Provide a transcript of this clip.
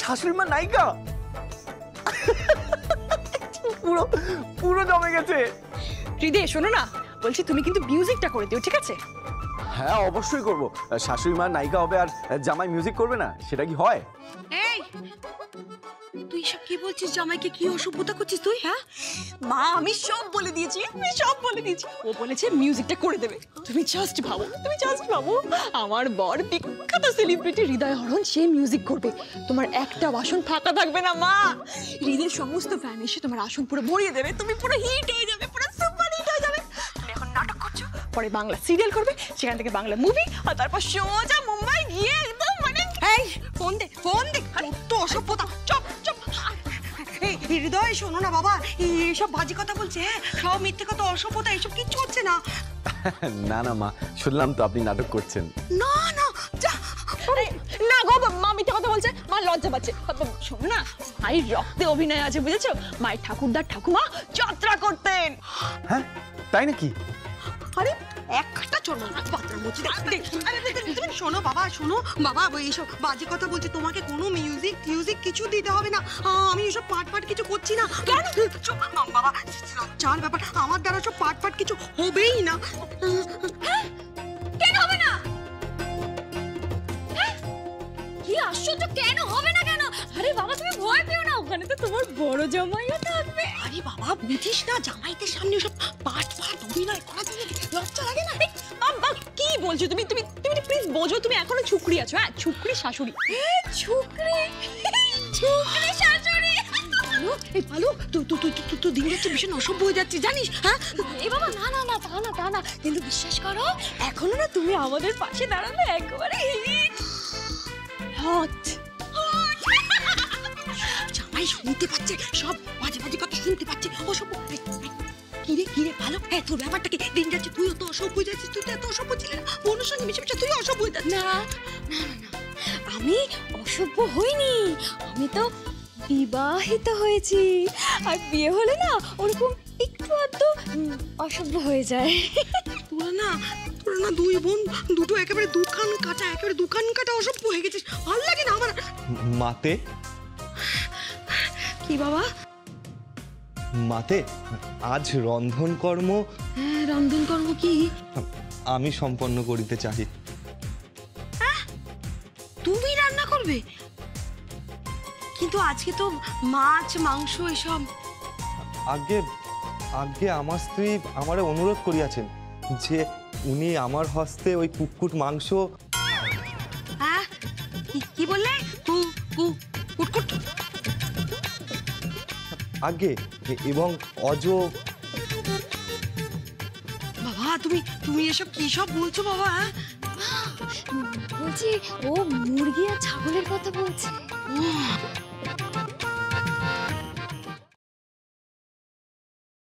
শাশুড়ি মা নায়িকা? পুরো পুরো জমে গেছে। হৃদয়, শোনো না। বলছি তুমি কিন্তু মিউজিকটা করে দিও, ঠিক আছে? হ্যাঁ অবশ্যই করব। শাশুড়ি মা, নায়িকা হবে আর জামাই মিউজিক করবে না? সেটা কি হয়? এই, তুই সব কি বলছিস? জামাইকে কি অসভ্যতা করছিস তুই হ্যাঁ? মা, আমি সব বলে দিয়েছি, আমি সব বলে দিয়েছি। ও বলেছে মিউজিকটা করে দেবে। তুমি জাস্ট ভাবো, তুমি জাস্ট ভাবো, আমার বর বিখ্যাত সেলিব্রিটি হৃদয় হরণ, সে মিউজিক করবে। তোমার একটা বাসন ফাঁকা থাকবে না, মা। হৃদয়ের সমস্ত ফ্যান এসে তোমার আসন পুরো ভরিয়ে দেবে। তুমি পুরো হিট হয়ে যাবে, পুরো করছ পরে বাংলা সিরিয়াল করবে সেখান থেকে বাংলা মুভি আর তারপর সোজা মুম্বাই গিয়ে একদম মানে এই ফোন দে ফোন দে। তো অসভ্যতা চপ চপ। এই হৃদয় শোনো না বাবা এসব বাজে কথা বলছে হ্যাঁ? সব মিথ্যে কথা অসভ্যতা এসব কিচ্ছু হচ্ছে না। না না মা শুনলাম তো আপনি নাটক করছেন। না না যা। আরে, না গো মা মিথ্যে কথা বলছে মা লজ্জা পাচ্ছে। শোনো না মায়ের রক্তে অভিনয় আছে বুঝেছ? মায়ের ঠাকুরদার ঠাকুমা যাত্রা করতেন। হ্যাঁ তাই নাকি? আরে একটা চলো না পাত্রা মুচি দে দে। আরে, দে, দে, তুমি শোনো বাবা শোনো। বাবা এইসব বাজে কথা বলছে তোমাকে কোনো মিউজিক মিউজিক কিছু দিতে হবে না। আমি এসব পাট পাট কিছু করছি না। কেন? বাবা চার ব্যাপার। আমার দ্বারা সব পাট পাট কিছু হবেই না। কেন হবে না? হ্যাঁ? কি আশ্চর্য কেন হবে না কেন? আরে বাবা তুমি ভয় পেও না ওখানে তো তোমার বড় জামাইও থাকবে। আরে বাবা বুঝিস না জামাইদের সামনে সব পাট পাট অভিনয় করা তুমি লজ্জা লাগে না? আব্বা, কি বলছো তুমি? তুমি তুমি প্লিজ বোঝো তুমি এখনও ছুকরি আছো হ্যাঁ? ছুকরি শাশুড়ি। ছুকরে? ছুকরে শাশুড়ি। ভালো এই ভালো তুই তুই তুই তুই তো দিন যাচ্ছে ভীষণ অসভ্য হয়ে যাচ্ছিস জানিস হ্যাঁ? এ বাবা না না না তা না তা না। কিন্তু বিশ্বাস করো এখনও না তুমি আমাদের পাশে দাঁড়ালে একবারে হিট। জামাই শুনতে পাচ্ছে সব বাজে বাজে কথা শুনতে পাচ্ছে। অসভ্য। কিরে কিরে ভালো? হ্যাঁ তোর ব্যাপারটা কি দিন যাচ্ছে তুইও তো অসভ্য হয়ে যাচ্ছিস তুই তো এত অসভ্য ছিলি না। বোনের সঙ্গে মিশে মিশে তুই অসভ্য হয়ে না না আমি অসভ্য হইনি। আমি তো বিবাহিত হয়েছি। আর বিয়ে হলে না ওরকম একটু আধটু অসভ্য হয়ে যায়। তোরা না তোরা না দুই বোন দুটো একেবারে দুখান কাটা একেবারে দুখান কাটা অসভ্য হয়ে গেছিস। ভালো লাগে না আমার। মাতে? কি বাবা? মাতে আজ রন্ধন কর্ম হ্যাঁ রন্ধন কর্ম কি? আমি সম্পন্ন করিতে চাহি তুমি রান্না করবে? কিন্তু আজকে তো মাছ মাংস এসব। আগে আগে আমার স্ত্রী আমারে অনুরোধ করিয়াছেন যে উনি আমার হস্তে ওই কুকুট মাংস হ্যাঁ? কি- বললে? কু কু কুটকুট আগে এবং অজ বাবা তুমি তুমি এসব কি সব বলছো বাবা হ্যাঁ? বলছি ও মুরগি আর ছাগলের কথা বলছে